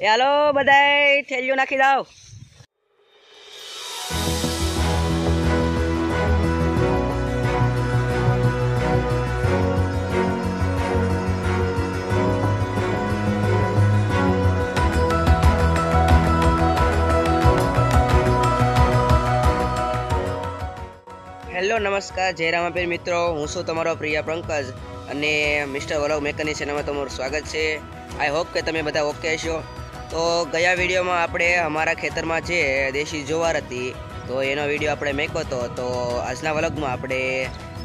હાલો, બધાય, થેલીઓ નાખી દાવ હેલો, નમસ્કાર, જય રામાપીર મિત્રો. હું છું તમારો પ્રિયા પંકજ અને મિસ્ટર વલવ મેકરની ચેનલમાં તમારું સ્વાગત છે. આઈ હોપ કે તમે બધા ઓકે હશો તો ગયા વિડીયોમાં આપણે અમારા ખેતરમાં જે દેશી જુવાર હતી, તો એનો વીડિયો આપણે મેક્યો હતો તો આજના વલગમાં આપણે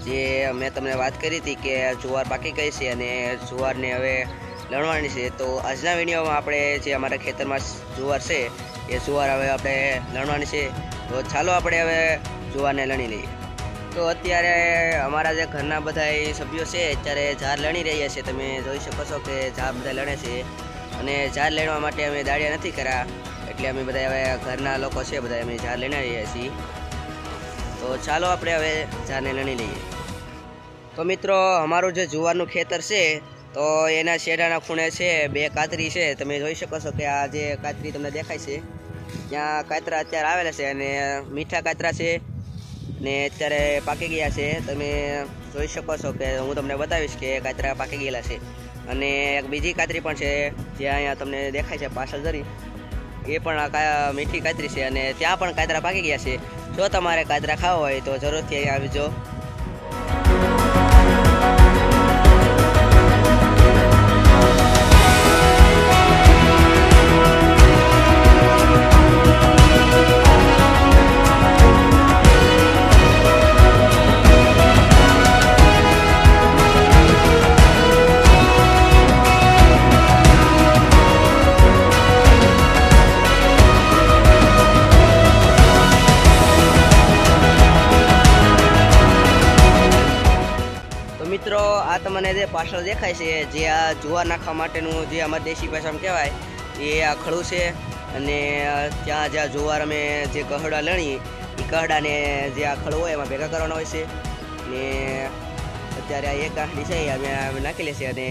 જે મેં તમને વાત કરી હતી કે જુવાર પાકી ગઈ છે અને જુવારને હવે લણવાની છે, તો આજના વિડીયોમાં આપણે જે અમારા ખેતરમાં જુવાર છે, એ જુવાર હવે આપણે લણવાની છે. તો ચાલો આપણે હવે જુવારને લણી લઈએ. તો અત્યારે અમારા જે ઘરના બધા સભ્યો છે, અત્યારે ઝાર લણી રહ્યા છે. તમે જોઈ શકો છો કે ઝાર બધા લણે છે. અને ઝાર લેવા માટે અમે દાડિયા નથી કર્યા. એટલે અમે બધા હવે ઘરના લોકો છે, બધા અમે લઈને આવ્યા છીએ. તો ચાલો આપણે હવે ઝાડને લણી લઈએ. તો મિત્રો, અમારું જે જુવારનું ખેતર છે, તો એના શેડાના ખૂણે છે, બે કાતરી છે. તમે જોઈ શકો છો કે આ જે કાતરી તમને દેખાય છે, ત્યાં કાતરા અત્યારે આવેલા છે અને મીઠા કાતરા છે ને અત્યારે પાકી ગયા છે. તમે જોઈ શકો છો કે હું તમને બતાવીશ કે કાતરા પાકી ગયેલા છે. અને એક બીજી કાતરી પણ છે, જે અહીંયા તમને દેખાય છે પાછળ જરી એ પણ આ મીઠી કાતરી છે અને ત્યાં પણ કાતરા પાકી ગયા છે. જો તમારે કાતરા ખાવા હોય તો જરૂરથી અહીંયા આવજો. પાછળ દેખાય છે, જે આ જુવાર નાખવા માટેનું જે અમારા દેશી ભાષામાં કહેવાય, એ આ ખડું છે. અને ત્યાં જ્યાં જુવાર અમે જે કહડા લણી, એ કહડાને જે આ ખડું હોય એમાં ભેગા કરવાના હોય છે. ને અત્યારે આ એક ગાંઠડી છે અમે અમે નાખેલી છે અને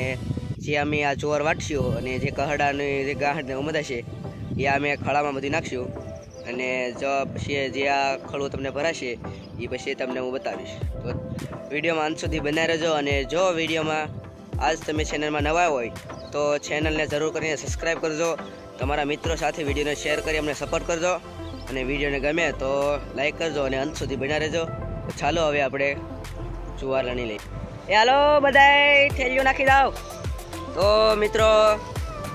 જે અમે આ જુવાર વાટશું અને જે કહડાની જે ગાંઠને ઉમદા છે, એ અમે ખડામાં બધી નાખશું. અને જો પછી જે આ ખડું તમને ભરાશે, એ પછી તમને હું બતાવીશ. તો વિડીયોમાં અંત સુધી બનાવી રહેજો અને જો વિડીયોમાં આજ તમે ચેનલમાં નવા હોય તો ચેનલને જરૂર કરીને સબસ્ક્રાઈબ કરજો. તમારા મિત્રો સાથે વિડીયોને શેર કરી અમને સપોર્ટ કરજો. અને વિડીયોને ગમે તો લાઈક કરજો અને અંત સુધી બન્યા રહેજો. ચાલો હવે આપણે જુવાર લણી લઈએ. એ હાલો બધાય, થેલીઓ નાખી દાવ તો મિત્રો,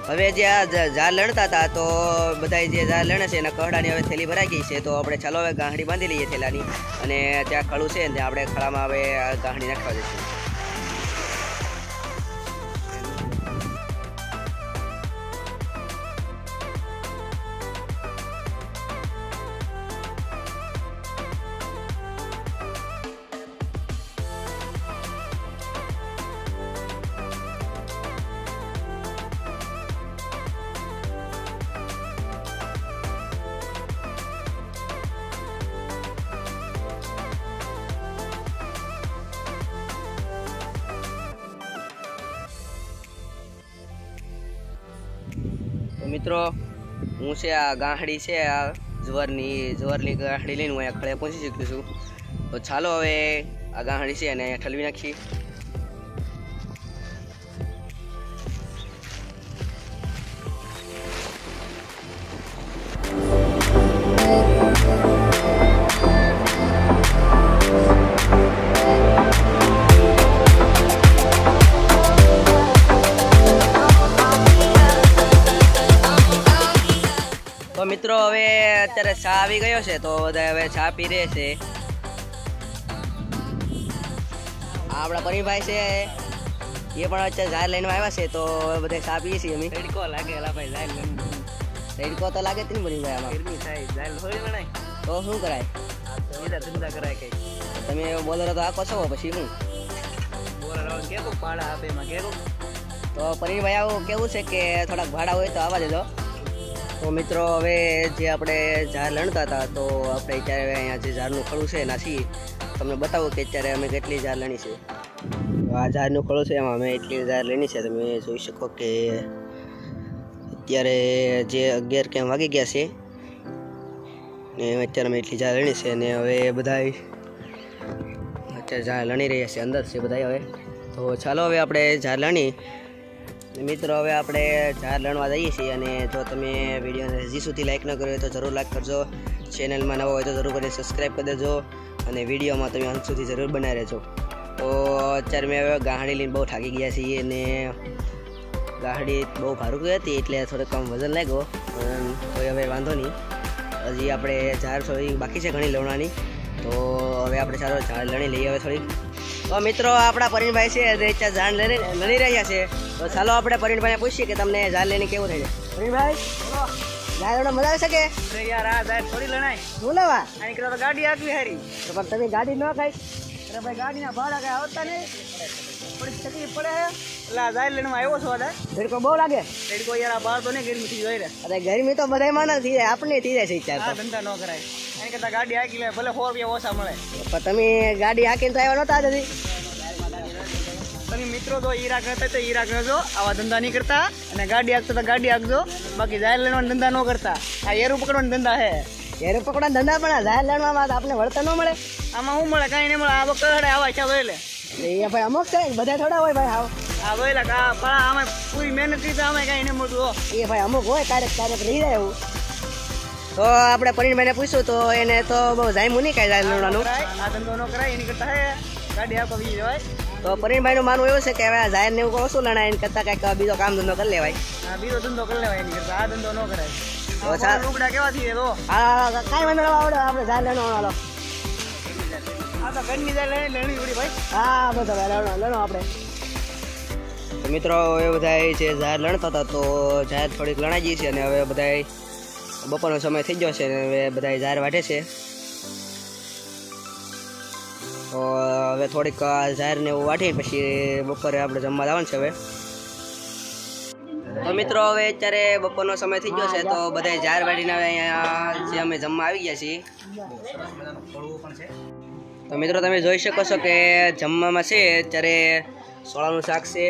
હવે જે આ ઝાર લણતા હતા, તો બધા જે ઝાર લણે છે, એના કહડાની હવે થેલી ભરાઈ ગઈ છે, તો આપણે ચાલો હવે ગાંહડી બાંધી લઈએ થેલાની. અને ત્યાં ખડું છે ને આપણે ખડામાં હવે ગાંહડી નાખવા દઈશું મિત્રો, હું છે આ ગાંહડી છે, આ જુવારની જુવારની ગાંહડી લઈને હું અહીંયા ખડે પહોંચી ચૂક્યો છું. તો ચાલો હવે આ ગાંહડી છે અહીંયા ઠલવી નાખીએ. મિત્રો હવે અત્યારે ચા આવી ગયો છે તો બધા હવે ચા પી રહે છે. આપણા પરીભાઈ છે એ પણ અત્યારે ઝાર લઈને આવ્યા છે તો બધે ચા પીએ છીએ અમે. તડકો લાગે એલા ભાઈ જાય લઈને. તડકો તો લાગે જ નહીં પરીભાઈ આમાં. ગરમી થાય જાય હોય ગણાય તો શું કરાય? બીજા ધંધા કરાય કઈ તમે બોલરો તો આખો છો પછી શું બોલરો કેવું? પાડા આપે એમાં કેવું? તો પરીભાઈ આવું કેવું છે કે થોડાક ભાડા હોય તો આવવા દેજો. તો મિત્રો, હવે જે આપણે ઝાડ લણતા હતા, તો આપણે અત્યારે અહીંયા જે ઝાડનું ખડું છે એના છીએ તમને બતાવું કે અત્યારે અમે કેટલી ઝાડ લણી છે. આ ઝાડનું ખડું છે, એમાં અમે એટલી ઝાડ લણી છે, તમે જોઈ શકો કે અત્યારે જે અગિયાર કેમ વાગી ગયા છે, ને અત્યારે અમે એટલી ઝાડ લણી છે, ને હવે બધા અત્યારે ઝાડ લણી રહ્યા છે, અંદર છે બધા હવે. તો ચાલો હવે આપણે ઝાડ લણી. મિત્રો, હવે આપણે ઝાડ લણવા જઈએ છીએ અને જો તમે વિડીયોને હજી સુધી લાઇક ન કર્યો હોય તો જરૂર લાઈક કરજો. ચેનલમાં નવો હોય તો જરૂર કરીને સબસ્ક્રાઈબ કરી દેજો અને વિડીયોમાં તમે અંત સુધી જરૂર બનાવી રહેજો. તો અત્યારે મેં હવે ગાહડી લઈને બહુ થાકી ગયા છીએ અને ગાહડી બહુ ભારું ગઈ હતી એટલે થોડુંક કમ વજન લાગ્યો, પણ કોઈ હવે વાંધો નહીં. હજી આપણે ઝાડ થોડી બાકી છે ઘણી લણવાની તો હવે આપણે ચાલો ઝાડ લણી લઈએ હવે થોડીક. તો મિત્રો આપણા પરિણભાઈ છે રેચા ત્યાં ઝાડ લડી રહ્યા છે. તો ચાલો આપણે પરિણભાઈને પૂછીએ કે તમને ઝાડ લઈને કેવું થાય છે. પરિણભાઈ ઝાડ મજા આવે અરે યાર આ થોડી લણાય શું લેવા? આની કરતા તો ગાડી આગવી હારી. તો પણ તમે ગાડી ન ખાઈ. અરે ભાઈ ગાડીના ભાડા કઈ આવતા નહીં. થોડી તકલીફ પડે. એટલે આ જાય લણવા આવ્યો છો આ તડકો બહુ લાગે. રેડકો યાર આ બહાર તો નહીં ગરમી થી જોઈ અરે ગરમી તો બધાય થઈ જાય આપણે થઈ જાય છે ચાર આ ધંધા ન કરાય. એની કરતાં ગાડી આગી લે ભલે સો રૂપિયા ઓછા મળે. પણ તમે ગાડી હાકીને તો આવ્યા નહોતા જતી તમે મિત્રો તો હીરા કરતા તો હીરા કરજો આવા ધંધા નહીં કરતા. અને ગાડી આગતા તો ગાડી હાકજો. બાકી જાહેર લેવાનો ધંધા ન કરતા. આ એરું પકડવાનો ધંધા હે. ઘેરે પકડવાનો ધંધા પણ આ ઝાડ લણવામાં આપણે વળતર ન મળે. આમાં શું મળે? કાંઈ નહીં મળે. આ બકડે આવા છે લે. એ ભાઈ અમુક છે બધા થોડા હોય ભાઈ હાવ આ જોઈ લે પણ આમાં પૂરી મહેનત કરી તો આમાં કાંઈ નહીં મળતું એ ભાઈ અમુક હોય ક્યારેક ક્યારેક રહી જાય એવું. તો આપણે પરિણભાઈને પૂછ્યું તો એને તો બહુ જાયમું નહીં કાંઈ લણવાનું કરાય, આ ધંધો ન કરાય એની કરતા હે ગાડી આપો બીજી હોય. તો પરિણભાઈનું માનવું એવું છે કે હવે ઝાડ ને એવું ઓછું લણાય એને કરતાં કાંઈક બીજો કામ ધંધો કરી લેવાય. આ બીજો ધંધો કરી લેવાય એની કરતા આ ધંધો ન કરાય. લુગડા કેવા થઈ તો? આ કાંઈ વાંધો આવડે આપણે લણવાનો આ તો ઘરની જાય લેણી ઉડી ભાઈ. હા બધો ભાઈ લેણો લણો આપણે. મિત્રો એ બધા જે જાહેર લણતા હતા, તો જાહેર થોડીક લણાઈ ગઈ છે અને હવે બધા બપોરનો સમય થઈ ગયો છે અને હવે બધા જાહેર વાટે છે. તો હવે થોડીક જાહેરને એવું વાટી પછી બપોરે આપણે જમવા જવાનું છે હવે. તો મિત્રો, હવે અત્યારે બપોરનો સમય થઈ ગયો છે, તો બધા ઝાડ વાટીને હવે અહીંયા જે અમે જમવા આવી ગયા છીએ. તો મિત્રો તમે જોઈ શકો છો કે જમવામાં છે, અત્યારે સોળાનું શાક છે,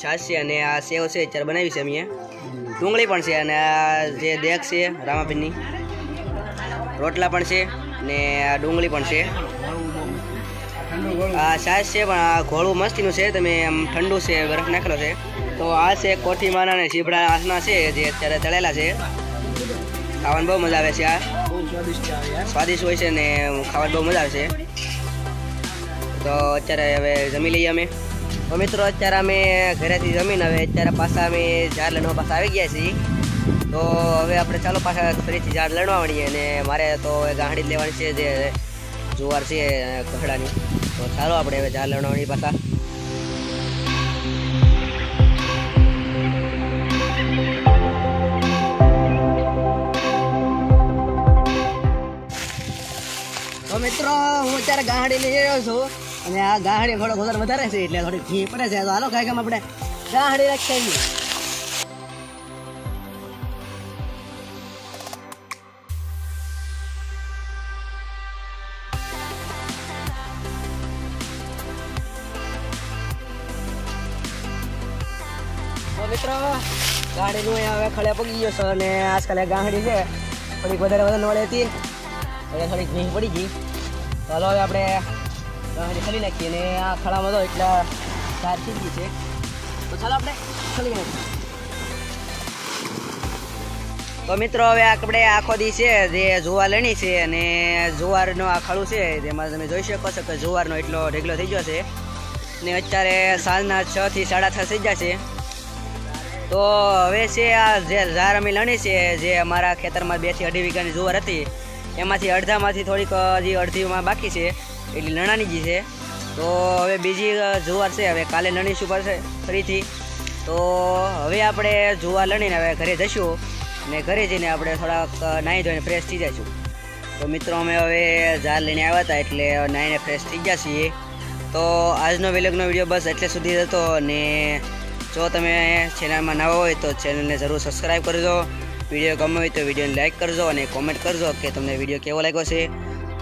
છાશ છે અને આ સેવ છે, અત્યારે બનાવી છે અમે ડુંગળી પણ છે અને આ જે દેખ છે રામાપીની રોટલા પણ છે ને આ ડુંગળી પણ છે. આ છાશ છે, પણ આ ઘોળું મસ્તીનું છે, તમે આમ ઠંડુ છે, બરફ નાખેલો છે. તો આ છે કોઠીમાના અને ઝીબડા આસના છે, જે અત્યારે તળેલા છે. ખાવાની બહુ મજા આવે છે આ. સ્વાદિષ્ટ હોય છે ને ખાવાની બહુ મજા આવે છે. તો અત્યારે હવે જમી લઈએ અમે. તો મિત્રો, અત્યારે અમે ઘરેથી જમીને હવે અત્યારે પાછા અમે ઝાડ લણવા પાછા આવી ગયા છીએ. તો હવે આપણે ચાલો પાછા ફરીથી ઝાડ લણવા મળીએ અને મારે તો ગાંહડી લેવાની છે જે જુવાર છે કહડાની તો ચાલો આપણે હવે ઝાડ લણવા મળીએ પાછા. મિત્રો, હું અત્યારે ગાહડી લઈ રહ્યો છું. અને આ ગાહડી થોડો વધારે વધારે છે એટલે થોડી ઘી પડે છે. તો હાલો આમ આપણે ગાહડી રાખીએ. મિત્રો ગાડીનું હવે ખડે પગી ગયો છે અને આજકાલ આ ગાહડી છે. થોડીક વધારે વધારે વાળી હતી. એટલે થોડીક ઘી પડી ગઈ. ચાલો હવે આપણે ગાડી નાખીએ અને આ ખડામાં તો એટલા થઈ ગઈ છે. તો ચાલો આપણે ખલી નાખીએ. તો મિત્રો, હવે આપણે આખો દી છે જે જુવાર લેણી છે અને જુવારનો આ ખડું છે, તેમાં તમે જોઈ શકો છો કે જુવારનો એટલો ઢેગલો થઈ ગયો છે. ને અત્યારે સાંજના છ થી સાડા છ થઈ છે. તો હવે છે આ જે ઝાર અમે લણી છે, જે અમારા ખેતરમાં બેથી અઢી વીઘાની જુવાર હતી એમાંથી અડધામાંથી થોડીક હજી અડધીમાં બાકી છે, એટલી લણાની જ છે. તો હવે બીજી જુવાર છે. હવે કાલે લણીશું પડશે ફરીથી. તો હવે આપણે જુવાર લણીને હવે ઘરે જઈશું ને ઘરે જઈને આપણે થોડાક નાહી ધોઈને ફ્રેશ થઈ જઈશું. તો મિત્રો, અમે હવે ઝાર લઈને આવ્યા હતા એટલે નાહીને ફ્રેશ થઈ ગયા છીએ. તો આજનો વિલગનો વીડિયો બસ એટલે સુધી હતો ને જો તમે ચેનલમાં નવા હોય તો ચેનલને જરૂર સબસ્ક્રાઈબ કરજો. વીડિયો ગમે હોય તો વિડીયોને લાઇક કરજો અને કોમેન્ટ કરજો કે તમને વીડિયો કેવો લાગ્યો છે.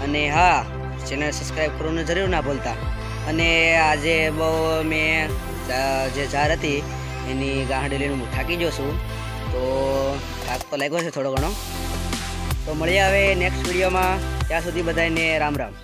અને હા ચેનલ સબસ્ક્રાઈબ કરવાનું જરૂર ના ભૂલતા. અને આજે બહુ મેં જે ઝાર હતી, એની લઈને હું થાકી ગયો છું. તો થાક તો લાગ્યો છે થોડો ઘણો. તો મળીએ હવે નેક્સ્ટ વિડીયોમાં. ત્યાં સુધી બધાને રામ રામ.